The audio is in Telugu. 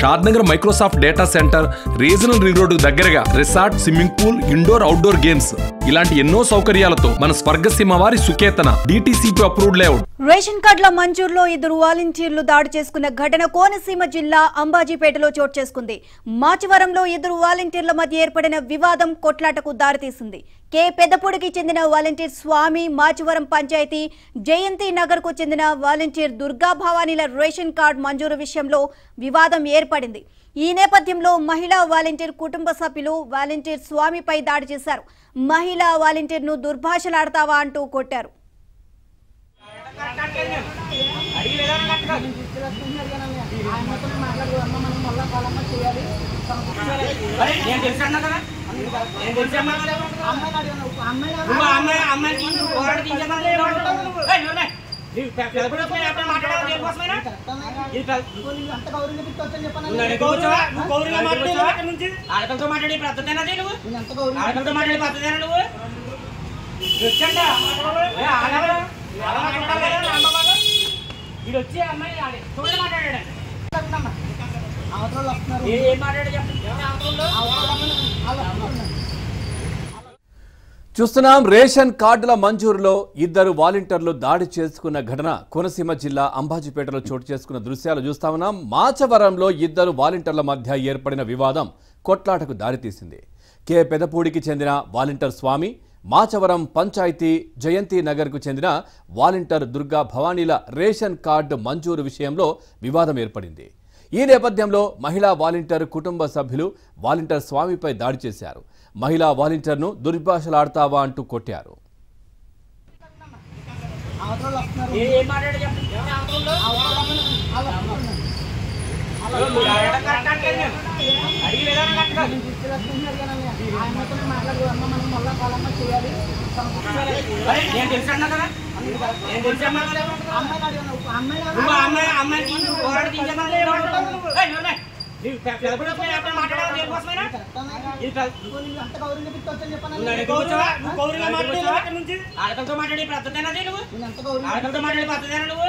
Shadnagar Microsoft data center regional ring road దగ్గరగా resort swimming pool indoor outdoor games. ఇలాంటి ఎన్నో సౌకర్యాలతో మన స్వర్గసీమ వారి Suketana DTCP approved layout ration కార్డుల మంజూరులో ఇద్దరు వాలంటీర్లు దాడి చేసుకున్న ఘటన కోనసీమ జిల్లా అంబాజీపేటలో చోటు చేసుకుంది. మాచివరంలో ఇద్దరు వాలంటీర్ల మధ్య ఏర్పడిన వివాదం కొట్లాటకు దారితీసింది. కె పెద్దపూడికి చెందిన వాలంటీర్ స్వామి మాచివరం పంచాయతీ జయంతి నగర్కు చెందిన వాలంటీర్ దుర్గా భవానీల రేషన్ కార్డు మంజూరు విషయంలో వివాదం ఏర్పడింది. ఈ నేపథ్యంలో మహిళా వాలంటీర్ కుటుంబ సభ్యులు వాలంటీర్ స్వామిపై దాడి చేశారు. మహిళా వాలంటీర్ను దుర్భాషలాడతావా అంటూ కొట్టారు. నేను ఆడపిల్లతో మాట్లాడే పద్ధతేనా నువ్వు ఆడపిల్లతో మాట్లాడే పద్ధతేనా నువ్వు మాట్లాడాలి వీడు వచ్చి అమ్మాయి ఆడే మాట్లాడాడు చూస్తున్నాం రేషన్ కార్డుల మంజూరులో ఇద్దరు వాలంటీర్లు దాడి చేసుకున్న ఘటన. కోనసీమ జిల్లా అంబాజీపేటలో చోటు చేసుకున్న దృశ్యాలు చూస్తా ఉన్నాం. మాచవరంలో ఇద్దరు వాలంటీర్ల మధ్య ఏర్పడిన వివాదం కొట్లాటకు దారితీసింది. కె. పెదపూడికి చెందిన వాలంటీర్ స్వామి మాచవరం పంచాయతీ జయంతి నగర్కు చెందిన వాలంటీర్ దుర్గా భవానీల రేషన్ కార్డు మంజూరు విషయంలో వివాదం ఏర్పడింది. ఈ నేపథ్యంలో మహిళా వాలంటీర్ కుటుంబ సభ్యులు వాలంటీర్ స్వామిపై దాడి చేశారు మహిళా వాలంటీర్ను దుర్భాషలాడతావా అంటూ కొట్టారు నేను. తెలుసు కదా నేను తెలుసు అన్నా అమ్మాయి మాట్లాడే పద్ధతేనా నువ్వు మాట్లాడే పద్ధతేనా నువ్వు